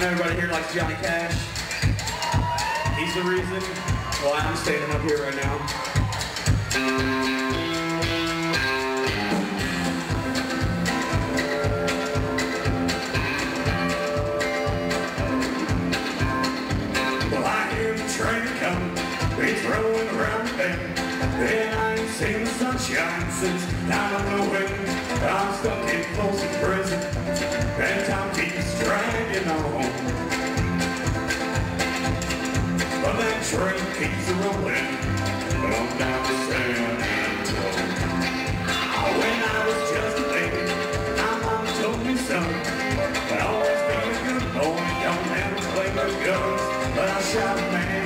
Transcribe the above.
know everybody here likes Johnny Cash. He's the reason why I'm standing up here right now. Well, I hear the train coming, it's rolling around the bend. And I ain't seen the sunshine since down on the wind. I'm stuck in Folsom prison, train keeps rolling, down to San Antonio. When I was just a baby, my mama told me son, always be a good boy, don't ever play with guns. But I shot a man